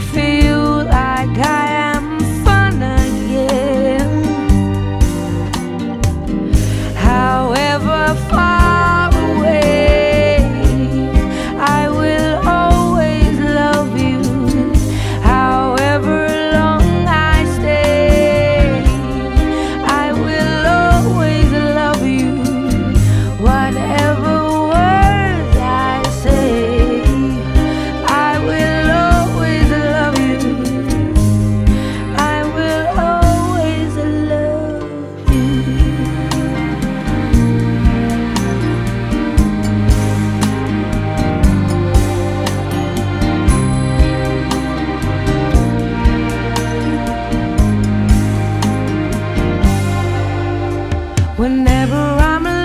feeling. whenever I'm alone.